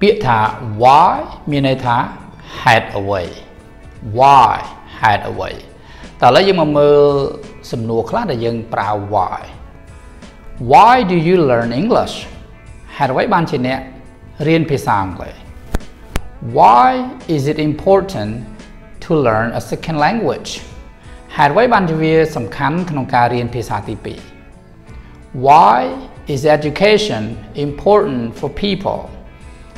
ពាក្យថា why មានន័យថា had away why had away តើឥឡូវយើងមកមើលសំណួរខ្លះដែលយើងប្រើ why why do you learn english ហេតុអ្វីបានជាអ្នករៀនភាសាអង់គ្លេស why is it important to learn a second language ហេតុអ្វីបានជាវាសំខាន់ក្នុងការរៀនភាសាទី2 why is education important for people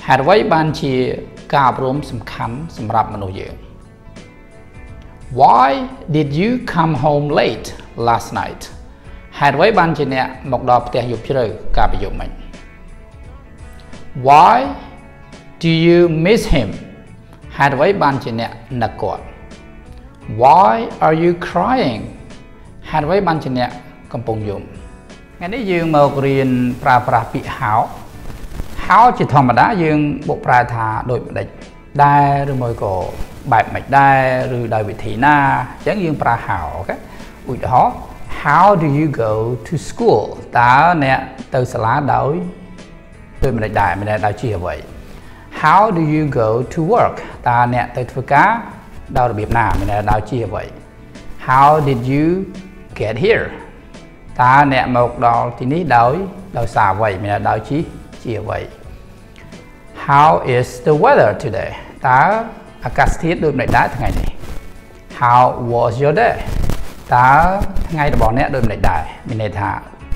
ហេតុអ្វីបានជាការអប់រំសំខាន់សម្រាប់មនុស្សយើង Why did you come home late last night ហេតុអ្វីបានជាអ្នកមកដល់ផ្ទះយប់ជ្រៅកាលពីយប់មិញ Why do you miss him ហេតុអ្វីបានជាអ្នកនឹកគាត់ Why are you crying ហេតុអ្វីបានជាអ្នកកំពុងយំថ្ងៃនេះយើងមករៀនប្រើប្រាស់ពាក្យ how how ជាធម្មតាយើងបុកប្រែថាដូចម្ដេចដែរឬមួយក៏បែបមិនដែរឬដោយវិធីណាអញ្ចឹងយើងប្រើ how អូខេឧទាហរណ៍ how do you go to school តើអ្នកទៅសាលាដោយដូចម្ដេចដែរមិនដែរដោយជាអ្វី how do you go to work តើអ្នកទៅធ្វើការដោយរបៀបណាមិនដែរដោយជាអ្វី how did you get here តើអ្នកមកដល់ទីនេះដោយដោយសារអ្វីមិនដែរដោយជាជាអ្វី How is the weather today តើអាកាសធាតុដូចម្ដេចដែរថ្ងៃនេះ How was your day តើថ្ងៃរបស់អ្នកដូចម្ដេចដែរមានន័យថា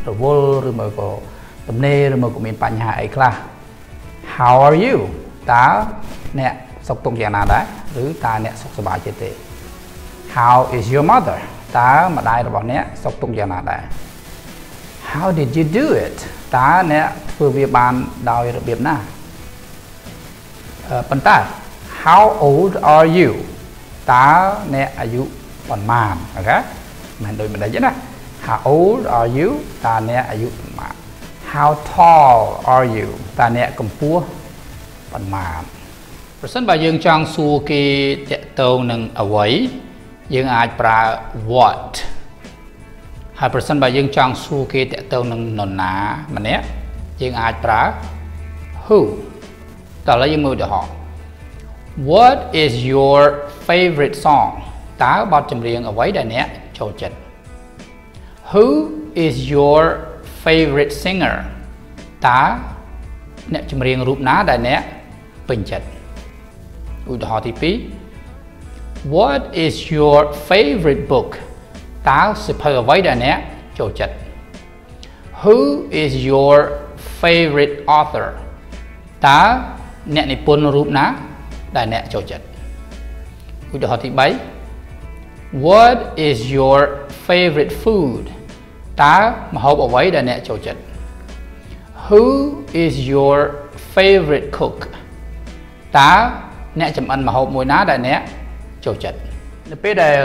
រវល់ឬមកក៏ទំនេរឬមកក៏មានបញ្ហាអីខ្លះ How are you តើអ្នកសុខទុក្ខយ៉ាងណាដែរឬតើអ្នកសុខសប្បាយចិត្តទេ How is your mother តើម្ដាយរបស់អ្នកសុខទុក្ខយ៉ាងណាដែរ How did you do it តើអ្នកធ្វើវាបានដោយរបៀបណា ប៉ុន្តែ how old are you តើអ្នកអាយុប៉ុន្មានអូខេមិនដូចម្ដេចទេណា how old are you តើអ្នកអាយុប៉ុន្មាន how tall are you តើអ្នកកម្ពស់ប៉ុន្មានប្រសិនបើយើងចង់សួរគេតកតងនឹងអ្វីយើងអាចប្រើ what ហើយប្រសិនបើយើងចង់សួរគេតកតងនឹងនរណាម្នាក់យើងអាចប្រើ who តើឥឡូវយើងមើលឧទាហរណ៍ What is your favorite song តើបទចម្រៀងអ្វីដែលអ្នកចូលចិត្ត Who is your favorite singer តើអ្នកចម្រៀងរូបណាដែលអ្នកពេញចិត្តឧទាហរណ៍ទី2 What is your favorite book តើសៀវភៅអ្វីដែលអ្នកចូលចិត្ត Who is your favorite author តើ អ្នកនិពន្ធរូបណា ដែលអ្នកចូលចិត្តឧទាហរណ៍ទី3 What is your favorite food តើម្ហូបអ្វីដែលអ្នកចូលចិត្ត Who is your favorite cook តើអ្នកចម្អិនម្ហូបមួយណាដែលអ្នកចូលចិត្តនៅពេលដែល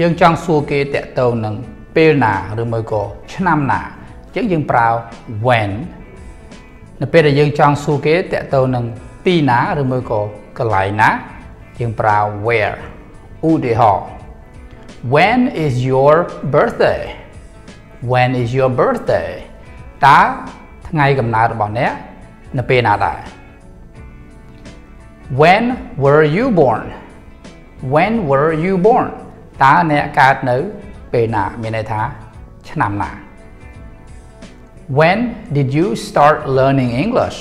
យើងចង់សួរគេតាក់ទងនឹងពេលណាឬមួយក៏ឆ្នាំណាអញ្ចឹងយើងប្រើ when នៅពេលដែលយើងចង់សួរគេតាក់ទងនឹង ទីណាឬមួយក៏កន្លែងណាយើងប្រើ where ឧទាហរណ៍ When is your birthday When is your birthday តើថ្ងៃកំណើតរបស់អ្នកនៅពេលណាដែរ When were you born When were you born តើអ្នកកើតនៅពេលណាមានន័យថាឆ្នាំណា When did you start learning English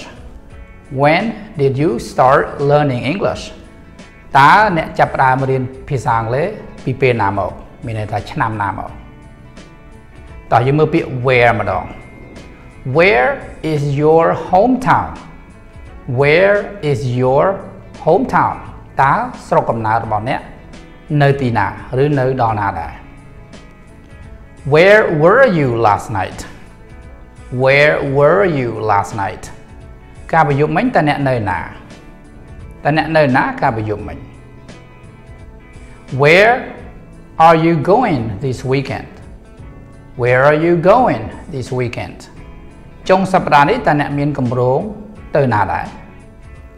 When did you start learning English តើអ្នកចាប់ផ្ដើមរៀនភាសាអង់គ្លេសពីពេលណាមកមានន័យថាឆ្នាំណាមកតោះយើងមើលពាក្យ where ម្ដង Where is your hometown Where is your hometown តើស្រុកកំណើតរបស់អ្នកនៅទីណាឬនៅដល់ណាដែរ Where were you last night Where were you last night ការប្រយុទ្ធមិញតើអ្នកនៅណាតើអ្នកនៅណាការប្រយុទ្ធមិញ Where are you going this weekend Where are you going this weekend ចុងសប្តាហ៍នេះតើអ្នកមានកម្រងទៅណាដែរ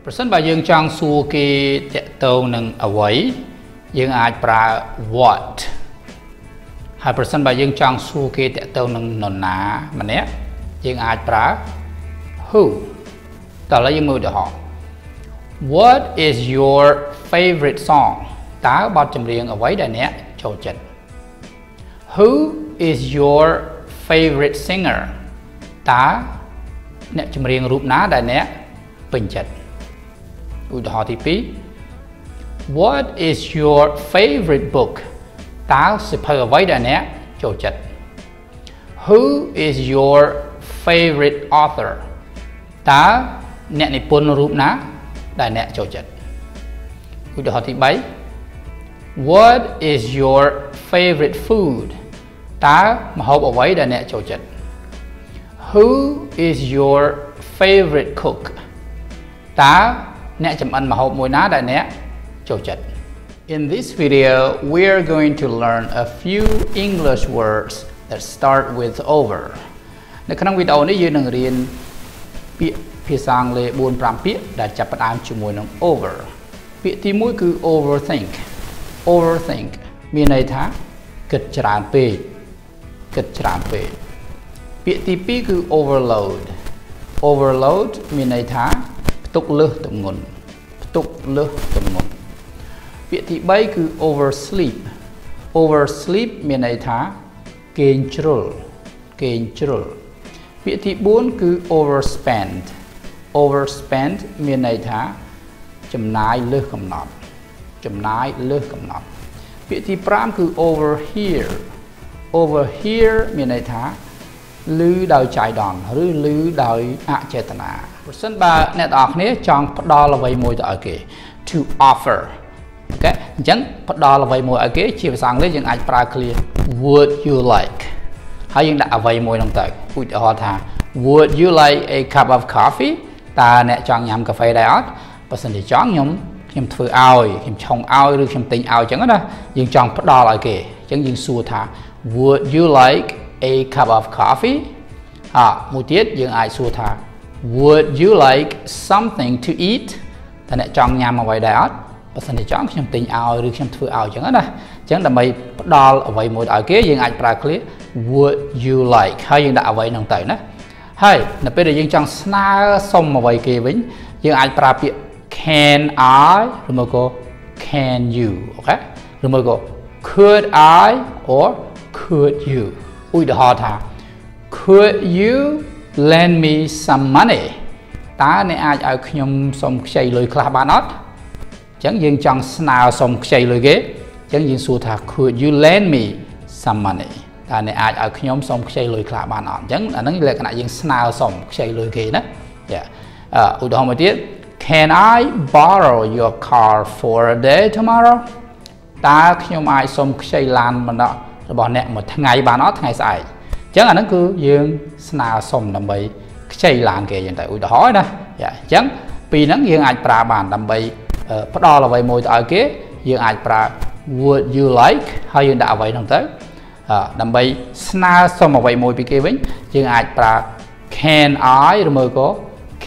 ប្រសិនបើយើងចង់សួរគេតកតងនឹងអ្វីយើងអាចប្រើ what ហើយប្រសិនបើយើងចង់សួរគេតកតងនឹងនរណាម្នាក់យើងអាចប្រើ who តើឥឡូវយើងមើលឧទាហរណ៍ What is your favorite song តើបទចម្រៀងអ្វីដែលអ្នកចូលចិត្ត Who is your favorite singer តើអ្នកចម្រៀងរូបណាដែលអ្នកពេញចិត្តឧទាហរណ៍ទី2 What is your favorite book តើសៀវភៅអ្វីដែលអ្នកចូលចិត្ត Who is your favorite author តើ អ្នកនិពន្ធរូបណាដែលអ្នកចូលចិត្តឧទាហរណ៍ទី3 What is your favorite food តើម្ហូបអ្វីដែលអ្នកចូលចិត្ត Who is your favorite cook តើអ្នកចម្អិនម្ហូបមួយណាដែលអ្នកចូលចិត្ត In this video we are going to learn a few English words that start with over នៅក្នុងវីដេអូនេះយើងនឹងរៀនពាក្យ ភាសាអង់គ្លេស4 5ពាក្យដែលចាប់ផ្ដើមជាមួយនឹង over ពាក្យទី1គឺ overthink overthink មានន័យថាគិតច្រើនពេកគិតច្រើនពេកពាក្យទី2គឺ overload overload មានន័យថាផ្ទុកលើសទម្ងន់ផ្ទុកលើសទម្ងន់ពាក្យទី3គឺ oversleep oversleep មានន័យថាគេងជ្រុលគេងជ្រុលពាក្យទី4គឺ overspend overspend មានន័យថាចំណាយលើសកំណត់ចំណាយលើសកំណត់ពាក្យទី5គឺ overhear overhear មានន័យថាឮដោយចៃដន្យឬឮដោយអចេតនាប្រសិនបើអ្នកទាំងអស់គ្នាចង់ផ្ដល់អ្វីមួយទៅឲ្យគេ to offer អូខេអញ្ចឹងផ្ដល់អ្វីមួយឲ្យគេ ជាភាសាអង់គ្លេសយើងអាចប្រើ clear would you like ហើយយើងដាក់អ្វីមួយនោះទៅឧទាហរណ៍ថា would you like a cup of coffee តើអ្នកចង់ញ៉ាំកាហ្វេដែរអត់បើសិនជាចង់ខ្ញុំខ្ញុំធ្វើឲ្យខ្ញុំឆុងឲ្យឬខ្ញុំទិញឲ្យអញ្ចឹងណាយើងចង់ផ្ដល់ឲ្យគេអញ្ចឹងយើងសួរថា would you like a cup of coffee អមួយទៀតយើងអាចសួរថា would you like something to eat តើអ្នកចង់ញ៉ាំអ្វីដែរអត់បើសិនជាចង់ខ្ញុំទិញឲ្យឬខ្ញុំធ្វើឲ្យអញ្ចឹងណាអញ្ចឹងដើម្បីផ្ដល់អ្វីមួយឲ្យគេយើងអាចប្រើ clear would you like ហើយយើងដាក់អ្វីហ្នឹងទៅណា ហើយនៅពេលដែលយើងចង់ស្នើសុំអ្វីគេវិញ យើងអាចប្រើពាក្យ can I ឬមកក៏ can you អូខេឬមកក៏ could I or could you ឧទាហរណ៍ថា could you lend me some money តើអ្នកអាចឲ្យខ្ញុំសុំខ្ចីលុយខ្លះបានអត់អញ្ចឹងយើងចង់ស្នើសុំខ្ចីលុយគេអញ្ចឹងយើងសួរថា could you lend me some money តើអ្នកអាចឲ្យខ្ញុំសុំខ្ចីលុយខ្លះបានអត់អញ្ចឹងអាហ្នឹងលក្ខណៈយើងស្នើសុំខ្ចីលុយគេណាចាឧទាហរណ៍មួយទៀត Can I borrow your car for a day tomorrow តើខ្ញុំអាចសុំខ្ចីឡានម្ដងរបស់អ្នកមួយថ្ងៃបានអត់ថ្ងៃស្អែកអញ្ចឹងអាហ្នឹងគឺយើងស្នើសុំដើម្បីខ្ចីឡានគេយ៉ាងទៅឧទាហរណ៍ណាចាអញ្ចឹងពីហ្នឹងយើងអាចប្រើបានដើម្បីផ្ដល់អ្វីមួយទៅឲ្យគេយើងអាចប្រើ would you like ហើយយើងដាក់អ្វីហ្នឹងទៅ ដើម្បីស្នើសុំអ្វីមួយពីគេវិញយើងអាចប្រើ can I ឬមួយក៏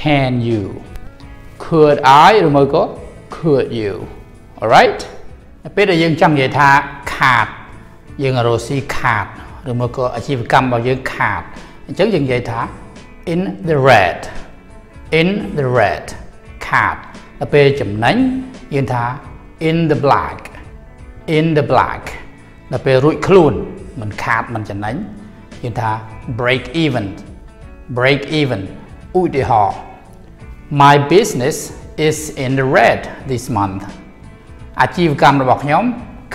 can you could I ឬមួយក៏ could you alright ពេលដែលយើងចង់និយាយថាខាតយើងរកស៊ីខាតឬមកក៏អាជីវកម្មរបស់យើងខាតអញ្ចឹងយើងនិយាយថា in the red in the red ខាតដល់ពេលចំណេញយើងថា in the black in the black ដល់ពេលរួចខ្លួន មិនខាតមិនចំណេញយើងថា break even break even ឧទាហរណ៍ My business is in the red this month អាជីវកម្មរបស់ខ្ញុំ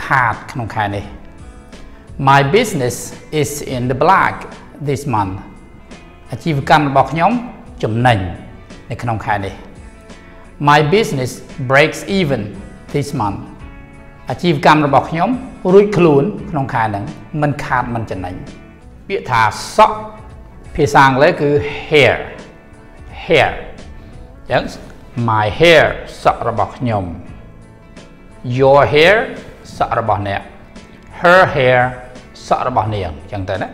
ខាតក្នុងខែនេះ My business is in the black this month អាជីវកម្មរបស់ខ្ញុំចំណេញនៅក្នុងខែនេះ My business breaks even this month អាជីវកម្មរបស់ខ្ញុំ រួចខ្លួនក្នុងខែហ្នឹងមិនខាតមិនចំណេញពាក្យថាសក់ភាសាអង់គ្លេសគឺ hair hair អញ្ចឹង my hair សក់របស់ខ្ញុំ your hair សក់របស់អ្នក her hair សក់របស់នាងអញ្ចឹងទៅណា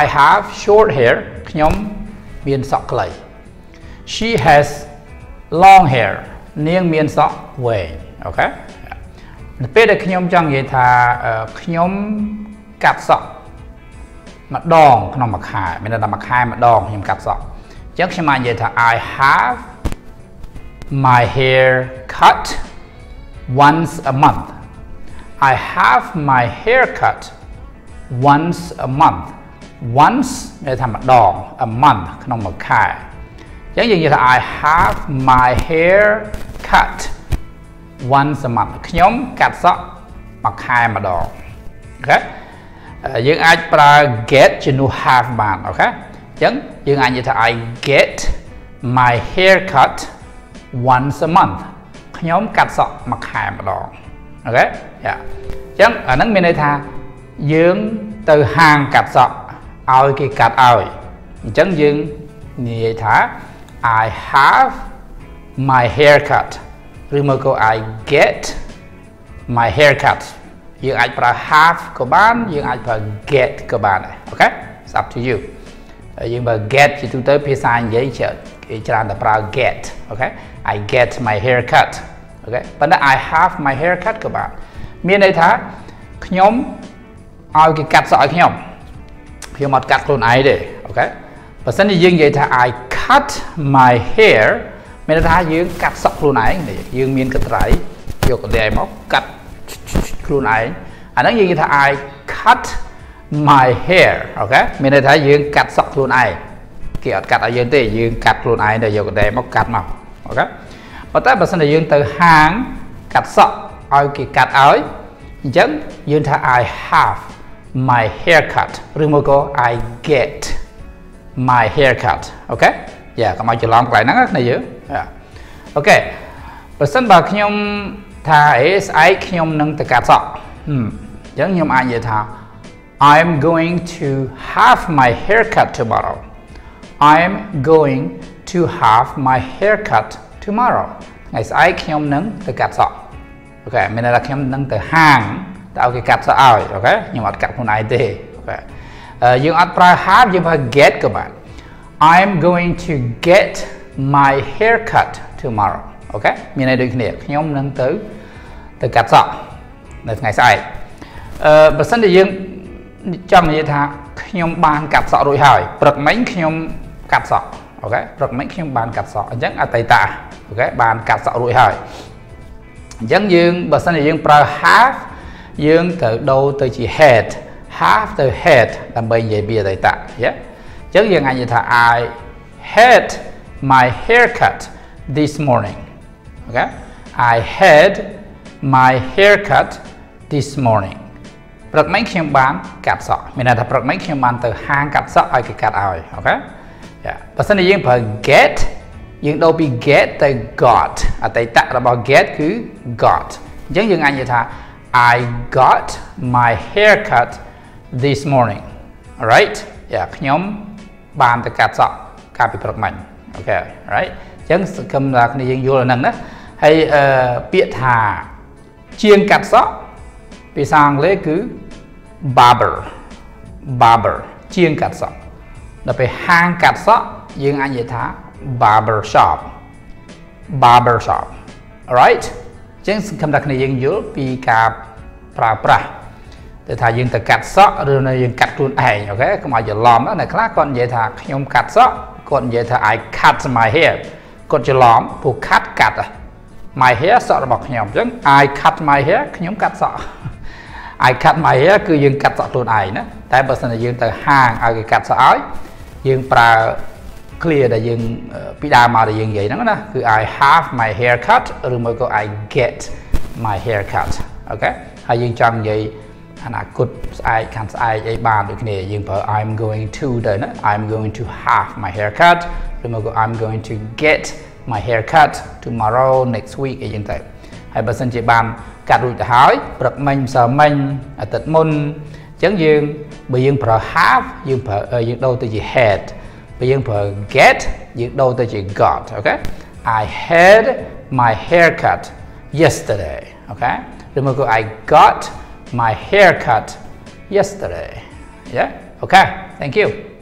I have short hair ខ្ញុំមានសក់ខ្លី she has long hair នាងមានសក់វែងអូខេនៅ ពេលដែលខ្ញុំចង់និយាយថាខ្ញុំកាត់សក់ម្ដងក្នុងមួយខែមានន័យថាមួយខែម្ដងខ្ញុំកាត់សក់អញ្ចឹងខ្ញុំអាចនិយាយថា I have my hair cut once a month I have my hair cut once a month once មានថាម្ដង a month ក្នុងមួយខែអញ្ចឹងយើងនិយាយថា I have my hair cut once a month ខ្ញុំកាត់សក់មួយខែម្ដងអូខេយើងអាចប្រើ get ជំនួស have បានអូខេអញ្ចឹងយើងអាចនិយាយថា I get my hair cut once a month ខ្ញុំកាត់សក់មួយខែម្ដងអូខេយ៉ាអញ្ចឹងអាហ្នឹងមានន័យថាយើងទៅហាងកាត់សក់ឲ្យគេកាត់ឲ្យអញ្ចឹងយើងនិយាយថា I have my haircut ឬមកក៏ I get my haircut យើងអាចប្រើ have ក៏បានយើងអាចប្រើ get ក៏បានដែរ okay it's up to you យើងបើ get ជាទូទៅភាសានិយាយគេច្រើនតែប្រើ get okay I get my hair cut okay ប៉ុន្តែ I have my hair cut ក៏បានមានន័យថាខ្ញុំឲ្យគេកាត់សក់ឲ្យខ្ញុំខ្ញុំអត់កាត់ខ្លួនឯងទេ okay បើសិនជាយើងនិយាយថា I cut my hair មានន័យថាយើងកាត់សក់ខ្លួនឯងយើងមានកន្ត្រៃយកកន្ត្រៃមកកាត់ខ្លួនឯងអាហ្នឹងយើងនិយាយថា I cut my hair អូខេមានន័យថាយើងកាត់សក់ខ្លួនឯងគេអត់កាត់ឲ្យយើងទេយើងកាត់ខ្លួនឯងទៅយកកន្ត្រៃមកកាត់មក okay ប៉ុន្តែបើសិនជាយើងទៅហាងកាត់សក់ឲ្យគេកាត់ឲ្យអញ្ចឹងយើងថា I have my hair cut ឬមកក៏ I get my haircut អូខេយ៉ាកុំឲ្យច្រឡំកន្លែងហ្នឹងណាយើង okay បើសិនបើខ្ញុំថាអេស្អែកខ្ញុំនឹងទៅកាត់សក់អញ្ចឹងខ្ញុំអាចនិយាយថា I'm going to have my hair cut tomorrow I'm going to have my hair cut tomorrow ថ្ងៃស្អែកខ្ញុំនឹងទៅកាត់សក់ okay មានន័យថាខ្ញុំនឹងទៅហាងទៅឲ្យគេកាត់សក់ឲ្យ okay ខ្ញុំអត់កាត់ខ្លួនឯងទេ okay យើងអត់ប្រើ have យើងប្រើ get ក៏បាន I'm going to get my haircut tomorrow អូខេមានន័យដូចគ្នាខ្ញុំនឹងទៅទៅកាត់សក់នៅថ្ងៃស្អែកអឺបើសិនជាយើងចង់និយាយថាខ្ញុំបានកាត់សក់រួចហើយព្រឹកមិញខ្ញុំកាត់សក់ okay ព្រឹកមិញខ្ញុំបានកាត់សក់អញ្ចឹងអតីត okay បានកាត់សក់រួចហើយអញ្ចឹងយើងបើសិនជាយើងប្រើ have យើងត្រូវដូរទៅជា had have ទៅ had ដើម្បីនិយាយពីអតីតយេអញ្ចឹងយើងអាចនិយាយថា I had my haircut this morning okay I had my haircut this morning ព្រឹកមិញខ្ញុំបានកាត់សក់មានន័យថាព្រឹកមិញខ្ញុំបានទៅហាងកាត់សក់ឲ្យគេកាត់ឲ្យអូខេយ៉ាបើសិនជាយើងប្រើ get យើងដូរពី get ទៅ got អតីតរបស់ get គឺ got អញ្ចឹងយើងអាចនិយាយថា I got my haircut this morning alright យ៉ាខ្ញុំបានទៅកាត់សក់កាលពីព្រឹកមិញ អូខេ right អញ្ចឹងសង្ឃឹមថាគ្នាយើងយល់អាហ្នឹងណាហើយអឺពាក្យថាជាងកាត់សក់ភាសាអង់គ្លេសគឺ barber barber ជាងកាត់សក់ដល់ពេលហាងកាត់សក់យើងអាចនិយាយថា barber shop barber shop alright អញ្ចឹងសង្ឃឹមថាគ្នាយើងយល់ពីការប្រើប្រាស់ ទៅថាយើងទៅកាត់សក់ឬនៅយើងកាត់ខ្លួនឯងអូខេកុំឲ្យច្រឡំណាខ្លះគាត់និយាយថាខ្ញុំកាត់សក់គាត់និយាយថា I cut my hair គាត់ច្រឡំព្រោះ cut កាត់ my hair សក់របស់ខ្ញុំអញ្ចឹង I cut my hair ខ្ញុំកាត់សក់ I cut my hair គឺយើងកាត់សក់ខ្លួនឯងណាតែបើសិនជាយើងទៅហាងឲ្យគេកាត់សក់ឲ្យយើងប្រើ clear ដែលយើងពីដើមមកដែលយើងនិយាយហ្នឹងណាគឺ I have my hair cut ឬមួយក៏ I get my hair cut អូខេហើយយើងចង់និយាយ អនាគតស្អែកខាងស្អែកអីបានដូចគ្នាយើងប្រើ I'm going to ទៅណា I'm going to have my hair cut ឬមកក៏ I'm going to get my hair cut tomorrow next week អីចឹងទៅហើយបើសិនជាបានកាត់រួចទៅហើយព្រឹកមិញម្សិលមិញអាទិត្យមុនអញ្ចឹងយើងបើយើងប្រើ have យើងប្រើយើងដូរទៅជា had បើយើងប្រើ get យើងដូរទៅជា got អូខេ I had my haircut yesterday អូខេឬមកក៏ I got my haircut yesterday. Yeah? Okay thank you